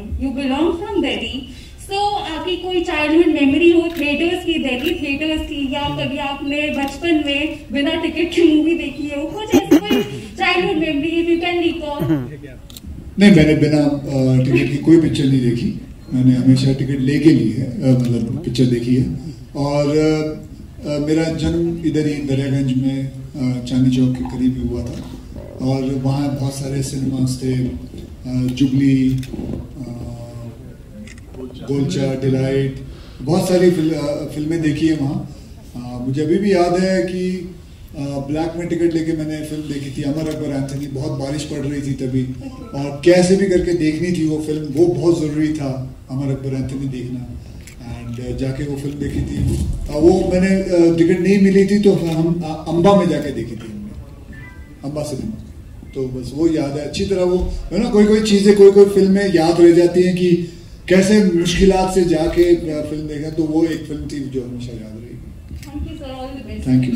You belong from Delhi. So आपकी कोई childhood memory हो थिएटर्स की दिल्ली थिएटर्स की या कभी आपने बचपन में बिना टिकट के मूवी देखी हो कुछ ऐसी कोई childhood memory if you can recall नहीं मैंने बिना टिकट की कोई पिक्चर नहीं देखी। मैंने हमेशा टिकट लेके ली है मतलब पिक्चर देखी है। और आ, मेरा जन्म इधर ही दरियागंज में चांदी चौक के करीब हुआ था। और वहाँ बहुत सारे सिनेमास थे जुबली गोलचा डिलाइट बहुत सारी फिल, फ़िल्में देखी है वहाँ। मुझे अभी भी याद है कि ब्लैक में टिकट लेके मैंने फ़िल्म देखी थी अमर अकबर एंथनी बहुत बारिश पड़ रही थी तभी। और कैसे भी करके देखनी थी वो फ़िल्म वो बहुत ज़रूरी था अमर अकबर एंथनी देखना। एंड जाके वो फ़िल्म देखी थी। वो मैंने टिकट नहीं मिली थी तो हम अम्बा में जाके देखी थी अम्बा सिनेमा तो बस वो याद है। अच्छी तरह वो है ना कोई कोई चीज़ें कोई कोई फ़िल्में याद रह जाती हैं कि कैसे मुश्किल से जाके फ़िल्म देखा तो वो एक फ़िल्म थी जो हमेशा याद रहेगी। Thank you